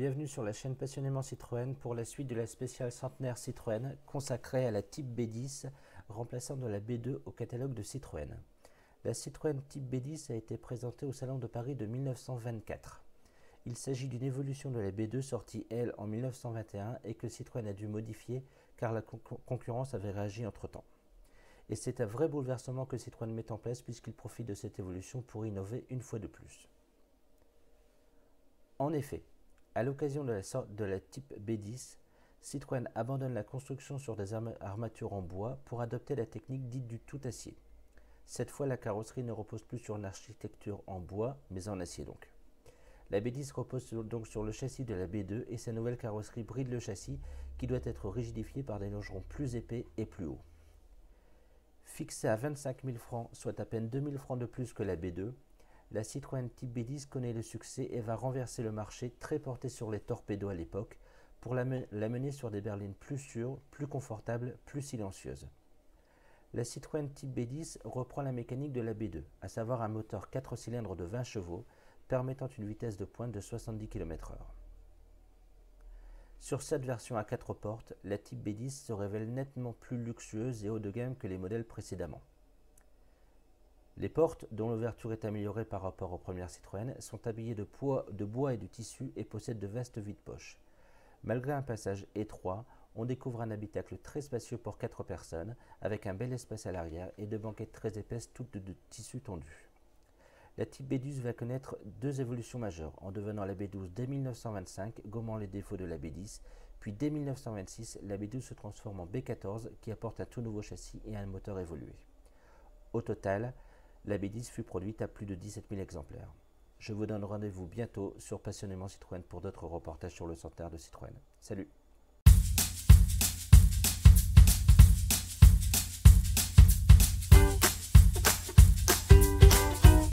bienvenue sur la chaîne Passionnément Citroën pour la suite de la spéciale centenaire Citroën consacrée à la Type B10 remplaçant de la B2 au catalogue de Citroën. La Citroën Type B10 a été présentée au Salon de Paris de 1924. Il s'agit d'une évolution de la B2 sortie elle en 1921 et que Citroën a dû modifier car la concurrence avait réagi entre-temps. Et c'est un vrai bouleversement que Citroën met en place puisqu'il profite de cette évolution pour innover une fois de plus. En effet, à l'occasion de la, de la type B10, Citroën abandonne la construction sur des armatures en bois pour adopter la technique dite du tout acier. Cette fois, la carrosserie ne repose plus sur une architecture en bois, mais en acier donc. La B10 repose donc sur le châssis de la B2 et sa nouvelle carrosserie bride le châssis qui doit être rigidifié par des longerons plus épais et plus hauts. Fixé à 25 000 francs, soit à peine 2 000 francs de plus que la B2, la Citroën Type B10 connaît le succès et va renverser le marché très porté sur les torpédos à l'époque pour la mener sur des berlines plus sûres, plus confortables, plus silencieuses. La Citroën Type B10 reprend la mécanique de la B2, à savoir un moteur 4 cylindres de 20 chevaux permettant une vitesse de pointe de 70 km/h. Sur cette version à 4 portes, la Type B10 se révèle nettement plus luxueuse et haut de gamme que les modèles précédemment. Les portes, dont l'ouverture est améliorée par rapport aux premières Citroën, sont habillées de, de bois et de tissu et possèdent de vastes vides-poches. Malgré un passage étroit, on découvre un habitacle très spacieux pour 4 personnes, avec un bel espace à l'arrière et deux banquettes très épaisses toutes de, tissu tendu. La Type B12 va connaître deux évolutions majeures, en devenant la B12 dès 1925, gommant les défauts de la B10, puis dès 1926, la B12 se transforme en B14 qui apporte un tout nouveau châssis et un moteur évolué. Au total, la B10 fut produite à plus de 17 000 exemplaires. Je vous donne rendez-vous bientôt sur Passionnément Citroën pour d'autres reportages sur le centenaire de Citroën. Salut